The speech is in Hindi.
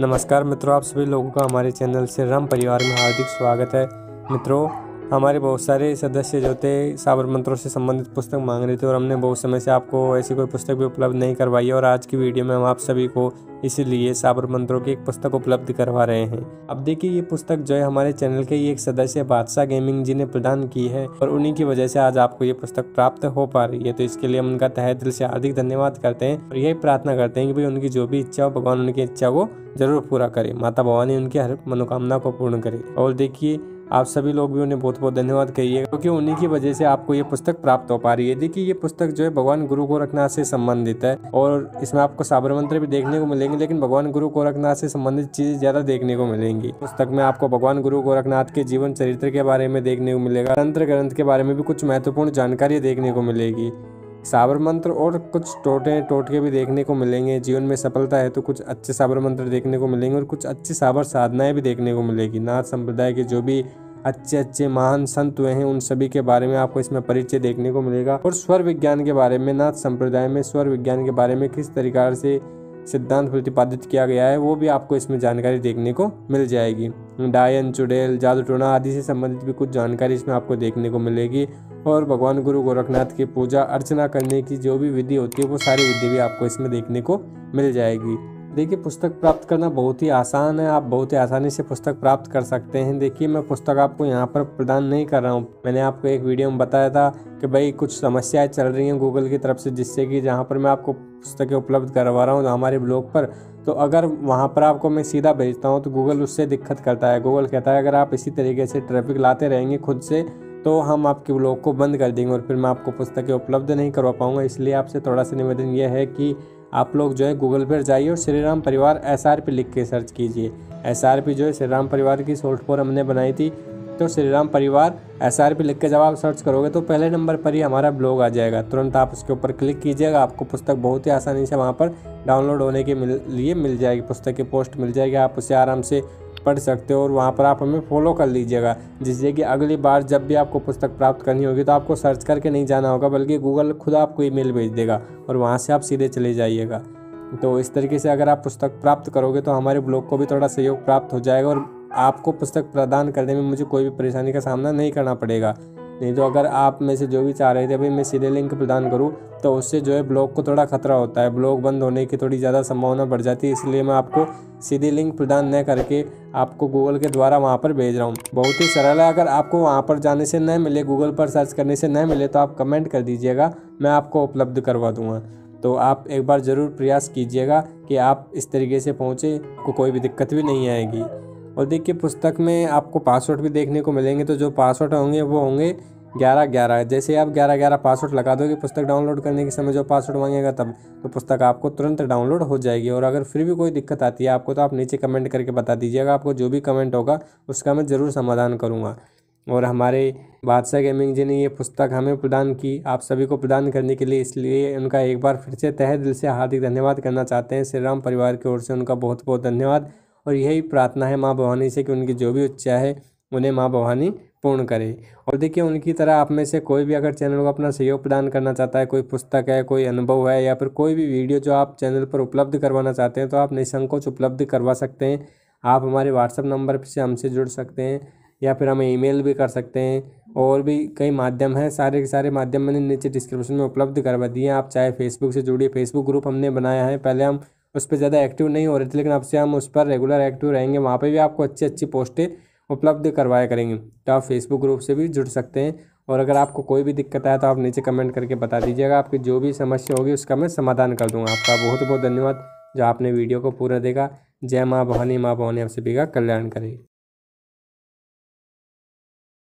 नमस्कार मित्रों, आप सभी लोगों का हमारे चैनल से राम परिवार में हार्दिक स्वागत है। मित्रों हमारे बहुत सारे सदस्य जो थे, साबर मंत्रों से संबंधित पुस्तक मांग रहे थे और हमने बहुत समय से आपको ऐसी कोई पुस्तक भी उपलब्ध नहीं करवाई और आज की वीडियो में हम आप सभी को इसीलिए साबर मंत्रों की एक पुस्तक उपलब्ध करवा रहे हैं। अब देखिए ये पुस्तक जो है हमारे चैनल के एक सदस्य बादशाह गेमिंग जी ने प्रदान की है और उन्हीं की वजह से आज आपको ये पुस्तक प्राप्त हो पा रही है। तो इसके लिए हम उनका तहे दिल से हार्दिक धन्यवाद करते हैं और यही प्रार्थना करते हैं कि भाई उनकी जो भी इच्छा हो, भगवान उनकी इच्छा को ज़रूर पूरा करे। माता भवानी उनकी हर मनोकामना को पूर्ण करे। और देखिए आप सभी लोग भी उन्हें बहुत बहुत धन्यवाद कहिए, क्योंकि उन्हीं की वजह से आपको ये पुस्तक प्राप्त हो पा रही है। देखिए, ये पुस्तक जो है भगवान गुरु गोरखनाथ से संबंधित है, और इसमें आपको साबर मंत्र भी देखने को मिलेंगे, लेकिन भगवान गुरु गोरखनाथ से संबंधित चीज़ें ज़्यादा देखने को मिलेंगी। पुस्तक में आपको भगवान गुरु गोरखनाथ के जीवन चरित्र के बारे में देखने को मिलेगा, तंत्र ग्रंथ के बारे में भी कुछ महत्वपूर्ण जानकारी देखने को मिलेगी। साबर मंत्र और कुछ टोटे, टोटके भी देखने को मिलेंगे। जीवन में सफलता है तो कुछ अच्छे साबर मंत्र देखने को मिलेंगे और कुछ अच्छी साबर साधनाएँ भी देखने को मिलेगी। नाथ संप्रदाय के जो भी अच्छे अच्छे, महान संत हुए हैं, उन सभी के बारे में आपको इसमें परिचय देखने को मिलेगा। और स्वर विज्ञान के बारे में, नाथ संप्रदाय में स्वर विज्ञान के बारे में किस तरीके से सिद्धांत प्रतिपादित किया गया है, वो भी आपको इसमें जानकारी देखने को मिल जाएगी। डायन, चुड़ैल, जादू टोना आदि से संबंधित भी कुछ जानकारी इसमें आपको देखने को मिलेगी। और भगवान गुरु गोरखनाथ की पूजा, अर्चना करने की जो भी विधि होती है, वो सारी विधि भी आपको इसमें देखने को मिल जाएगी। देखिए, पुस्तक प्राप्त करना बहुत ही आसान है। आप बहुत ही आसानी से पुस्तक प्राप्त कर सकते हैं। देखिए, मैं पुस्तक आपको यहाँ पर प्रदान नहीं कर रहा हूँ। मैंने आपको एक वीडियो में बताया था कि भाई कुछ समस्याएँ चल रही हैं गूगल की तरफ़ से, जिससे कि जहाँ पर मैं आपको पुस्तकें उपलब्ध करवा रहा हूँ हमारे ब्लॉग पर। तो अगर वहाँ पर आपको मैं सीधा भेजता हूँ तो गूगल उससे दिक्कत करता है। गूगल कहता है, अगर आप इसी तरीके से ट्रैफ़िक लाते रहेंगे खुद से तो हम आपके ब्लॉग को बंद कर देंगे और फिर मैं आपको पुस्तकें उपलब्ध नहीं करवा पाऊँगा। इसलिए आपसे थोड़ा सा निवेदन यह है कि आप लोग जो है गूगल पर जाइए और श्री राम परिवार एस आर पी लिख के सर्च कीजिए। एस आर पी जो है श्री राम परिवार की शॉर्ट हमने बनाई थी। तो श्री राम परिवार एस आर पी लिख के जब आप सर्च करोगे तो पहले नंबर पर ही हमारा ब्लॉग आ जाएगा। तुरंत आप उसके ऊपर क्लिक कीजिएगा आपको पुस्तक बहुत ही आसानी से वहाँ पर डाउनलोड होने के मिल, लिए मिल जाएगी। पुस्तक की पोस्ट मिल जाएगी आप उसे आराम से पढ़ सकते हो और वहाँ पर आप हमें फॉलो कर लीजिएगा। जिससे कि अगली बार जब भी आपको पुस्तक प्राप्त करनी होगी तो आपको सर्च करके नहीं जाना होगा बल्कि गूगल खुद आपको ईमेल भेज देगा और वहाँ से आप सीधे चले जाइएगा। तो इस तरीके से अगर आप पुस्तक प्राप्त करोगे तो हमारे ब्लॉग को भी थोड़ा सहयोग प्राप्त हो जाएगा और आपको पुस्तक प्रदान करने में मुझे कोई भी परेशानी का सामना नहीं करना पड़ेगा। नहीं तो अगर आप में से जो भी चाह रहे थे भाई मैं सीधे लिंक प्रदान करूँ तो उससे जो है ब्लॉग को थोड़ा खतरा होता है। ब्लॉग बंद होने की थोड़ी ज़्यादा संभावना बढ़ जाती है, इसलिए मैं आपको सीधे लिंक प्रदान न करके आपको गूगल के द्वारा वहाँ पर भेज रहा हूँ। बहुत ही सरल है, अगर आपको वहाँ पर जाने से न मिले, गूगल पर सर्च करने से न मिले तो आप कमेंट कर दीजिएगा, मैं आपको उपलब्ध करवा दूँगा। तो आप एक बार ज़रूर प्रयास कीजिएगा कि आप इस तरीके से पहुँचे, को कोई भी दिक्कत भी नहीं आएगी। और देखिए, पुस्तक में आपको पासवर्ड भी देखने को मिलेंगे तो जो पासवर्ड होंगे, वो होंगे ग्यारह ग्यारह। जैसे आप ग्यारह ग्यारह पासवर्ड लगा दोगे, पुस्तक डाउनलोड करने के समय जो पासवर्ड मांगेगा, तब तो पुस्तक आपको तुरंत डाउनलोड हो जाएगी। और अगर फिर भी कोई दिक्कत आती है, आपको तो आप नीचे कमेंट करके बता दीजिएगा आपको जो भी कमेंट होगा, उसका मैं ज़रूर समाधान करूँगा। और हमारे बादशाह गेमिंग जी ने ये पुस्तक हमें प्रदान की। आप सभी को प्रदान करने के लिए इसलिए उनका एक बार फिर से तहे दिल से हार्दिक धन्यवाद करना चाहते हैं। श्री राम परिवार की ओर से उनका बहुत बहुत धन्यवाद। और यही प्रार्थना है माँ भवानी से कि उनकी जो भी इच्छा है, उन्हें माँ भवानी पूर्ण करे। और देखिए, उनकी तरह आप में से कोई भी अगर चैनल को अपना सहयोग प्रदान करना चाहता है, कोई पुस्तक है, कोई अनुभव है या फिर कोई भी वीडियो जो आप चैनल पर उपलब्ध करवाना चाहते हैं तो आप निसंकोच उपलब्ध करवा सकते हैं। आप हमारे व्हाट्सअप नंबर से हमसे जुड़ सकते हैं या फिर हमें ईमेल भी कर सकते हैं। और भी कई माध्यम हैं, सारे के सारे माध्यम मैंने नीचे डिस्क्रिप्शन में उपलब्ध करवा दिए हैं। आप चाहे फेसबुक से जुड़िए, फेसबुक ग्रुप हमने बनाया है। पहले हम उस पर ज़्यादा एक्टिव नहीं हो रहे थे, लेकिन अब से हम उस पर रेगुलर एक्टिव रहेंगे। वहाँ पर भी आपको अच्छी अच्छी पोस्टें उपलब्ध करवाया करेंगे। तो आप फेसबुक ग्रुप से भी जुड़ सकते हैं। और अगर आपको कोई भी दिक्कत आए तो आप नीचे कमेंट करके बता दीजिएगा। आपकी जो भी समस्या होगी उसका मैं समाधान कर दूँगा। आपका बहुत बहुत धन्यवाद जो आपने वीडियो को पूरा देखा। जय माँ भवानी माँ भवानी आप सभी का कल्याण करे।